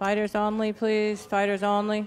Fighters only, please. Fighters only.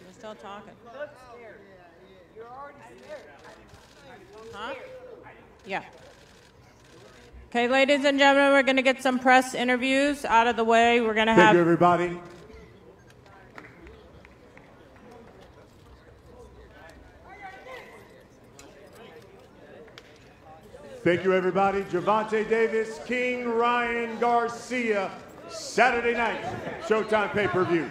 You're still talking. You look scared. You're already scared. Huh? Yeah. Okay, ladies and gentlemen, we're going to get some press interviews out of the way. We're going to Thank you, have. everybody. Thank you, everybody. Gervonta Davis, King Ryan Garcia, Saturday night, Showtime pay per view.